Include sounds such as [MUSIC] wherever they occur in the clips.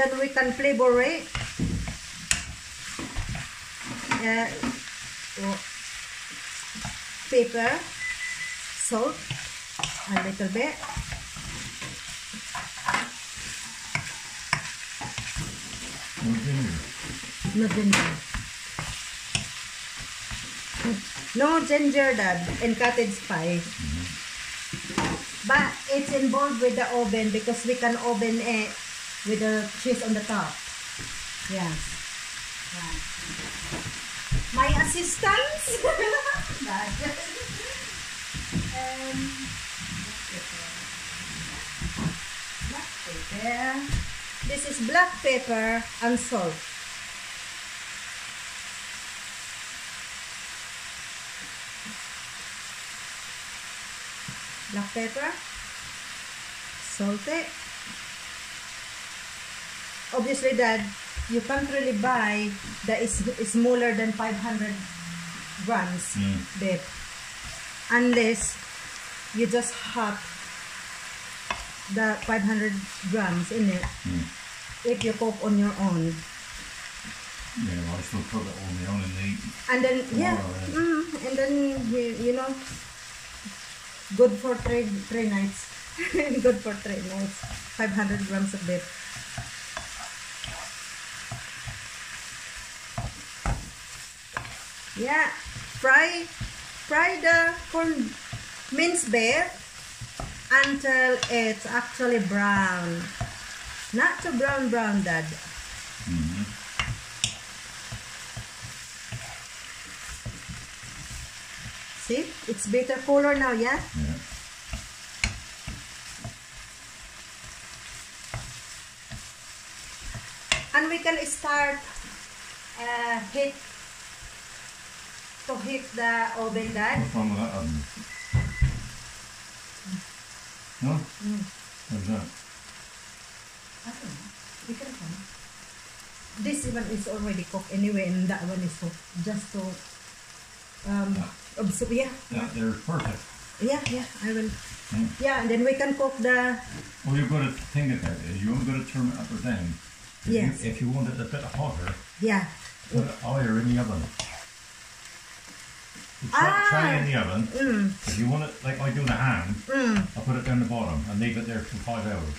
then we can flavor it. Uh, oh, pepper, salt, a little bit. No ginger. No ginger. No ginger, Dad, and cottage spice. But it's involved with the oven because we can oven it with the cheese on the top. Yes. Yeah. My assistants. Um, black pepper. This is black pepper and salt. Black pepper, salt it. Obviously, that you can't really buy that is smaller than 500 grams Mm. beef unless you just have the 500 grams in it Mm. if you cook on your own. Yeah, well, I still cook it on my own in the And then, yeah, mm, and then, you, you know, good for three, three nights. [LAUGHS] good for three nights. 500 grams of beef. Yeah, fry, fry the corn minced beef until it's actually brown. Not too brown brown, Dad. Mhm. See, it's better color now, yeah? Yeah. And we can start uh, heat to heat the oven, Dad. What's wrong with that oven? No? Mm. How's that? I don't know. We can come. This one is already cooked anyway, and that one is cooked. Just to um, observe. Yeah, That there's perfect. yeah, yeah. I will. Mm. Yeah, and then we can cook the. All you've got to think about is you haven't got to turn it up or down. If Yes. You, if you want it a bit hotter, Yeah. put it higher in the oven. Try, Ah. try in the oven. Mm, If you want it like I do the ham, mm. I put it down the bottom and leave it there for five hours.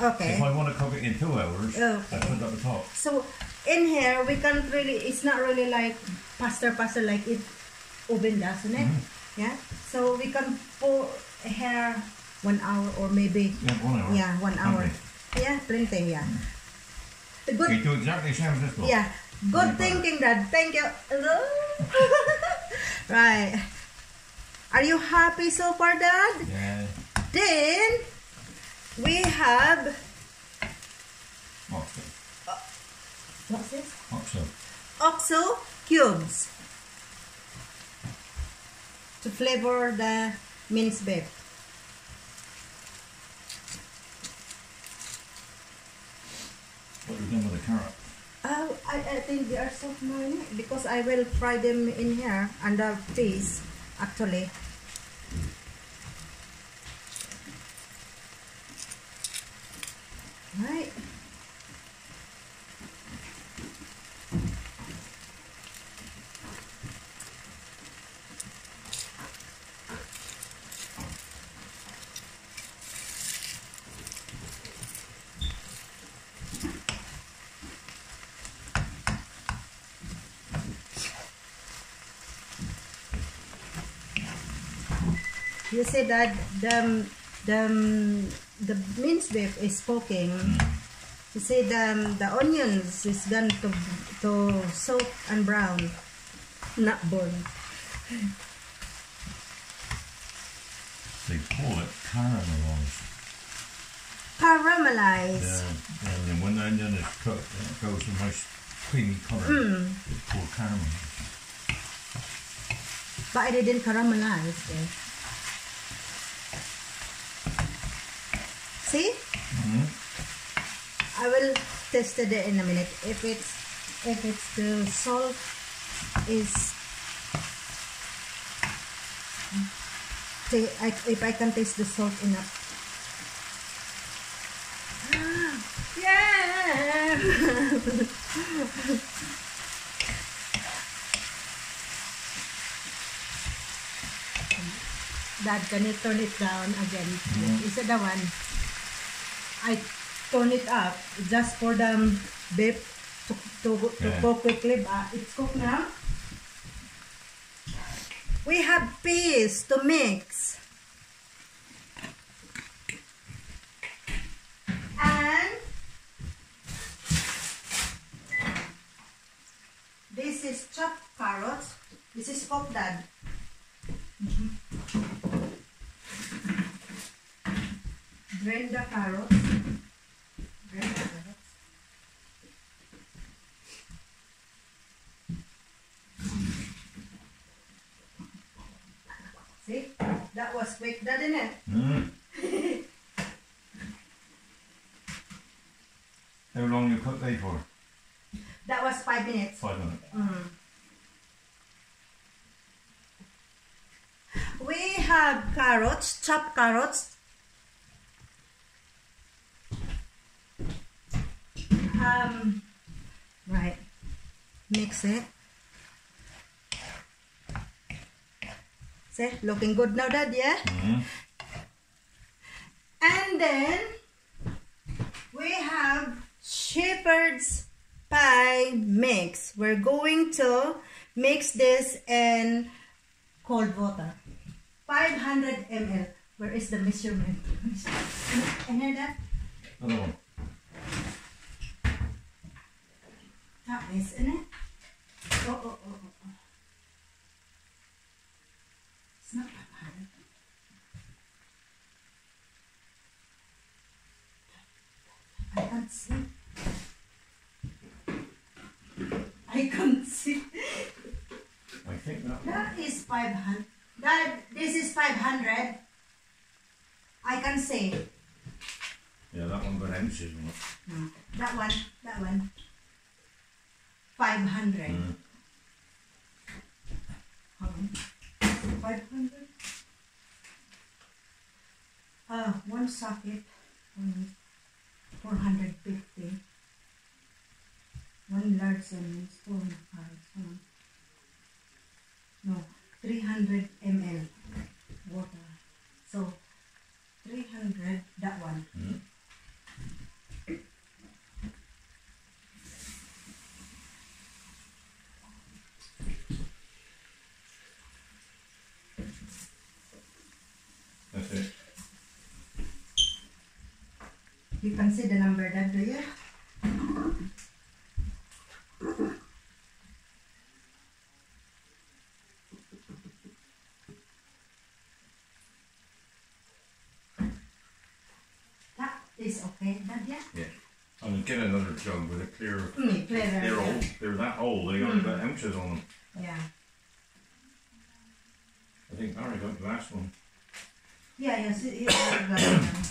Okay. If I want to cook it in two hours, I put it at the top. So in here we can't really it's not really like pasta pasta like it oven does, isn't it? Mhm. Yeah. So we can pour here one hour or maybe Yeah, one hour. yeah, one hour. Plenty. Yeah, plenty, yeah. The good You do exactly the same as this one. yeah. Good thinking Dad. Thank you. [LAUGHS] Right. Are you happy so far, Dad? Yeah. Then we have Oxo. Uh, what's this? Oxo. OXO cubes to flavor the minced beef. What you done with the carrot? I, I think they are soft now because I will fry them in here and the fish actually. You said that the the the minced beef is cooking. You say the the onions is gone to to soak and brown, not burn. They call it caramelized. Caramelized. Yeah. And then when the onion is cooked, it goes a nice creamy colour. Mm. It's called caramelized. But I didn't caramelize it. See? Mhm. I will test it in a minute. If it's if it's the salt is if I can taste the salt enough. [GASPS] yeah. Dad, can you turn it down again? Is it the one? I turn it up just for the beef to, to, to Yeah. cook quickly. But it's cooked now. We have peas to mix. And this is chopped carrots. This is cooked dad. Mm-hmm. Drain the carrots. Drain the carrots. See? That was quick, didn't it? Mm. [LAUGHS] How long you cook they for? That was five minutes. Five minutes. Mm. We have carrots, chopped carrots. Um, right. Mix it. See, looking good now, Dad, yeah? Mm. And then we have shepherd's pie mix. We're going to mix this in cold water. 500 ml. Where is the measurement? And then that, Another one. That is in it. Oh, oh, oh, oh, oh. It's not 500. I can't see. I can't see. I think that That is 500. That, this is 500. I can see. Yeah, that one got ounces on it. No, that one, that one. 500. Mm. How many? 500? Uh, one socket, um, 450. One large of carrots. um, No, 300 ml water. So, 300, that one. Mm. That's it. You can see the number there, do you? That is okay, that yeah? Yeah. And get another jug with a clear. Mm, clear, They're yeah. old. They're that old. They got got ounces on them. Yeah. I think Barry got the last one. Yeah, yes, it,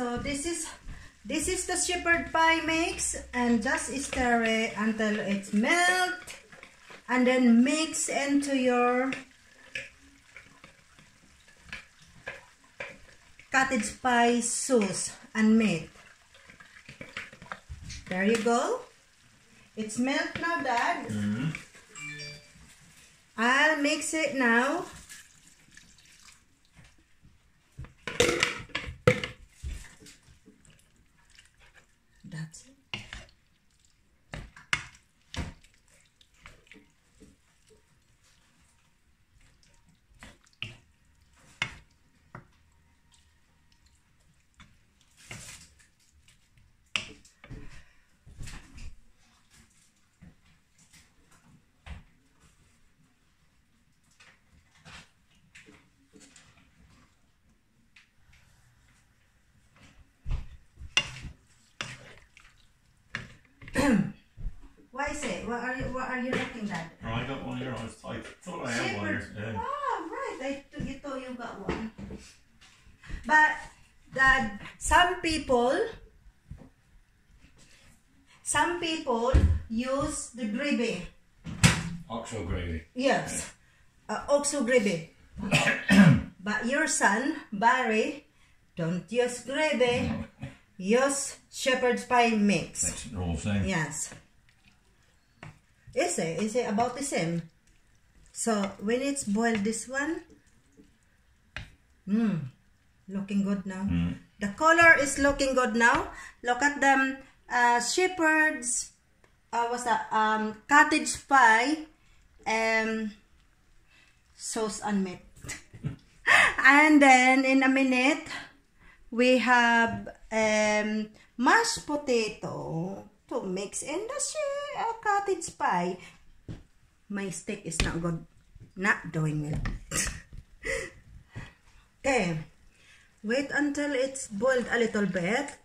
So this is this is the shepherd pie mix and just stir it until it's melt and then mix into your cottage pie sauce and meat. There you go. It's melt now, Dad. Mm-hmm. I'll mix it now. That's it. Why is it? What are you What are you looking at? Oh, I got one here. I was I thought I had one here. Shepherd. Yeah. Oh, right. I th- you thought you got one. But that some people Some people use the gravy. Oxo gravy. Yes, uh, oxo gravy. [COUGHS] but your son, Barry, don't use gravy. Use shepherd's pie mix. Makes it all the same. Yes. Is it about the same? So when it's boiled, this one, mmm, looking good now. Mm. The color is looking good now. Look at them, uh, shepherd's, uh, what's that? Um, cottage pie, um, sauce and meat. [LAUGHS] and then in a minute, we have um, mashed potato to mix in the uh, cottage pie. My steak is not good. Not doing well. [LAUGHS] okay. Wait until it's boiled a little bit.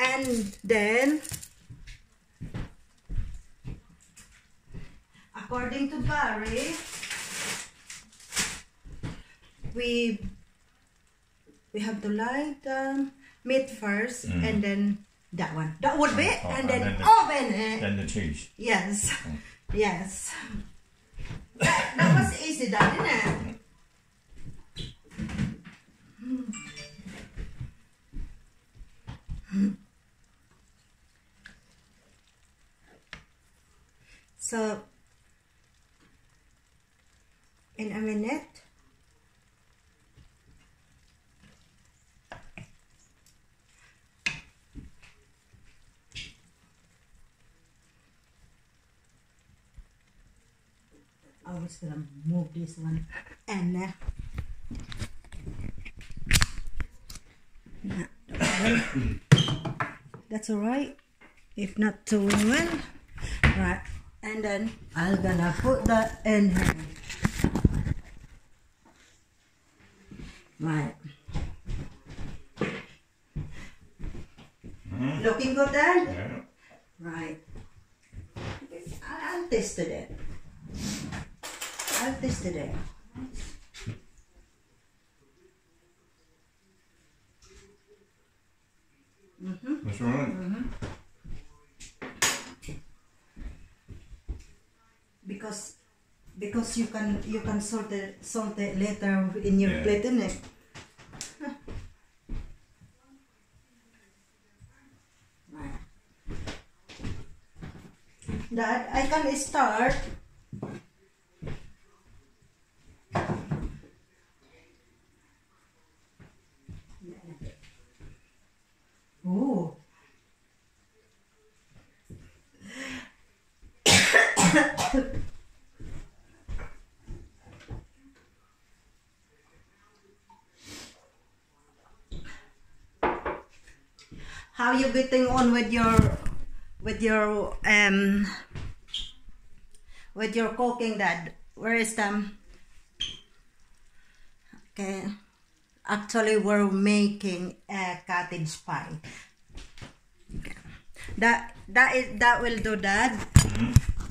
And then, according to Barry, we we have to light the meat 1st Mm. and then that one. That would be, Oh, and and then then the- oven it. Then the cheese. Yes. Oh. Yes. That, that was easy, that, didn't it? So, in a minute, I was gonna move this one and uh, that's all right. If not too well right. And then I'm gonna put that in here right looking good then Yeah. right I- I'll taste it I'll taste it That's all right. Because because you can you can salt it salt it later in your Yeah. plate, isn't it? Right. Dad, I can start. How you getting on with your with your um with your cooking dad? Where is them? Okay. Actually we're making a cottage pie. Okay. That that is that will do that.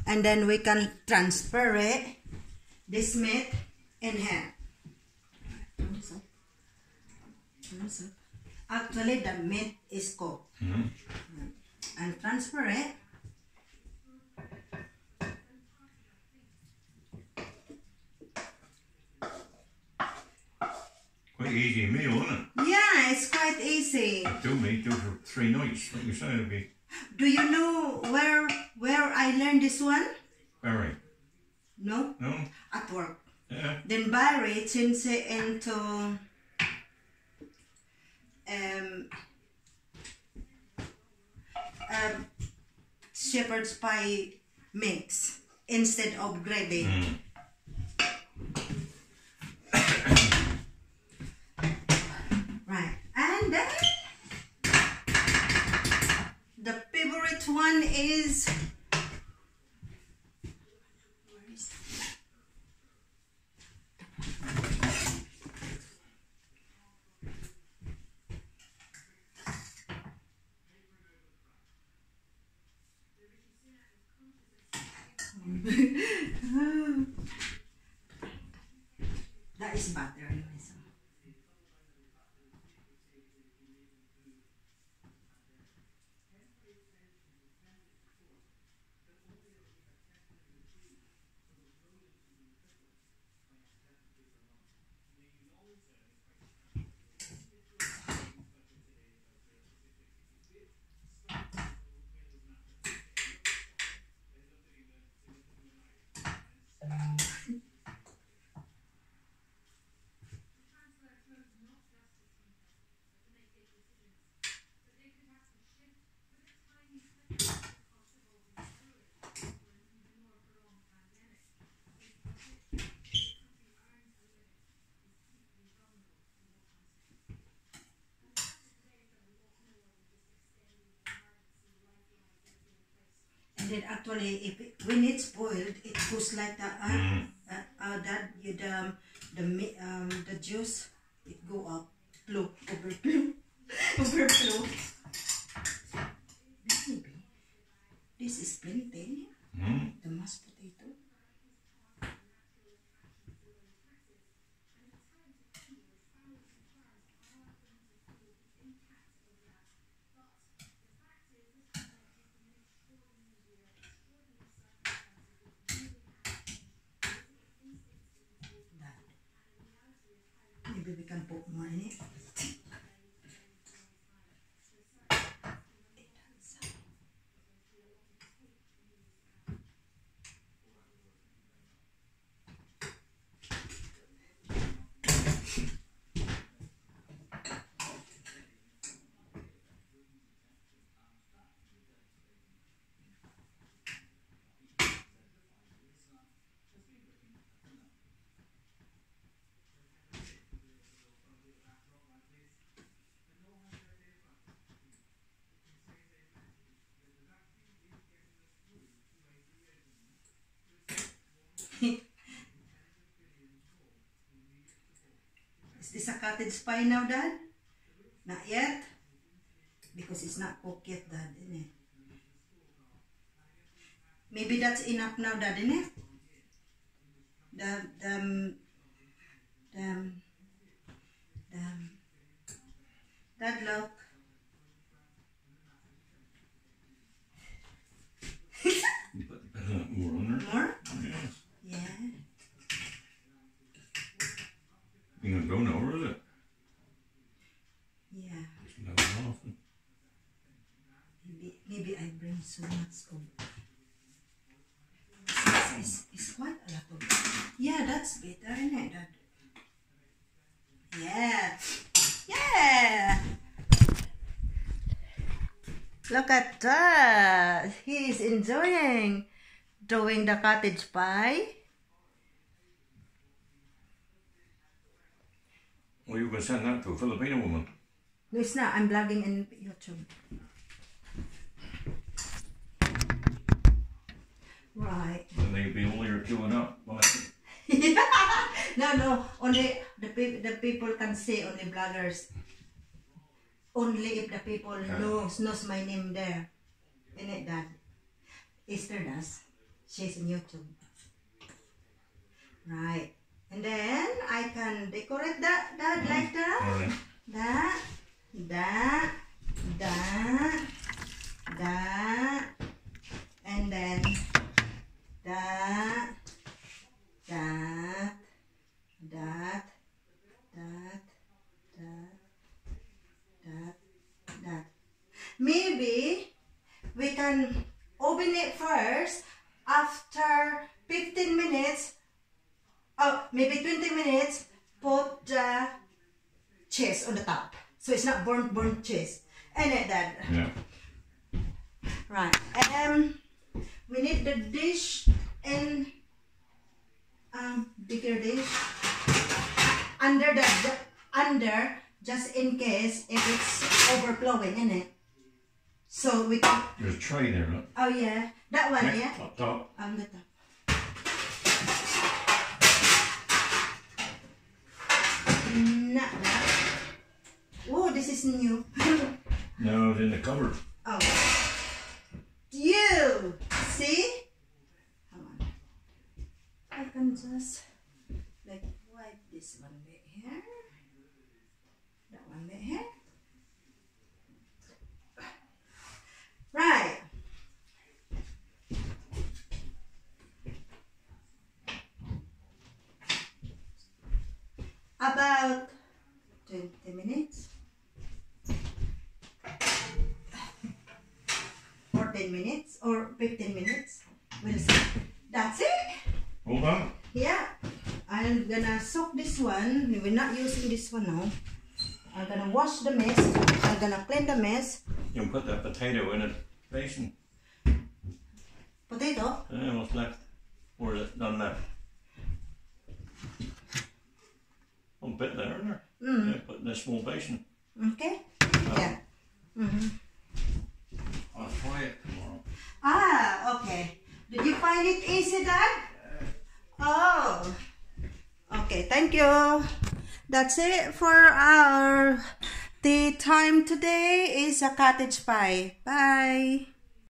And then we can transfer it this meat in here. Actually, the meat is cooked. Mhm. And transfer it. Quite easy meal, isn't it? Yeah, it's quite easy. Do me do for three nights. Like you say, it'd be Do you know where where I learned this one? very. No, No? at work. Yeah. Then Barry changed it into um, um, shepherd's pie mix instead of gravy. Mm. Right, and then the favorite one is. That is butter. anyway, so. And actually, if it, when it's boiled, it goes like that. Uh, Mm. uh, uh, that you the the um the juice it go up, flow overflow, [LAUGHS] overflow. This is plantain, Mm. the mashed potato. That. Maybe we can [LAUGHS] Is this a cottage pie now, Dad? Not yet? Because it's not cooked yet, Dad, isn't it? Maybe that's enough now, Dad, isn't it? The, the, um, the, um, the, um, Dad, look. You put a bit of more. More? Yes. Yeah. You gonna go now, is it? Yeah. Just level it Maybe, maybe I bring so much of. It's, it's, it's quite a lot of. Yeah, that's better, isn't it, Dad? Yeah. Yeah. Look at that. He is enjoying doing the cottage pie. Well, you can send that to a Filipino woman. No, it's not. I'm vlogging in YouTube. Right. And they'd be only queuing up. [LAUGHS] No, no. Only the pe- the people can see, only bloggers. Only if the people knows knows my name there. Isn't it that? Esther does. She's in YouTube. Right. And then I can decorate that that like that. That, that, it's not burnt burnt. And then that Yeah. right. Um we need the dish in um bigger dish. Under the, the under just in case if it's overflowing in it. So we can There's a tray there, look. oh yeah. That one, yeah? Top, top. On the top. Not that. This is new. [LAUGHS] No, it's in the cupboard. Oh. You see? Come on. I can just like wipe this one bit here. That one bit here. Right. About 20 minutes. 14 minutes or 15 minutes. We'll see. That's it. Hold on. Yeah. I'm gonna soak this one. We're not using this one now. I'm gonna wash the mess. I'm gonna clean the mess. You can put that potato in a basin. Potato. Uh, what's left? Or is it done left? One bit there, isn't there? Mm. Yeah, put in a small basin. Okay. Yeah. Mm-hmm. I'll it tomorrow. Ah, find it easy, Dad? Oh. Okay, thank you. That's it for our tea time today is a cottage pie. Bye.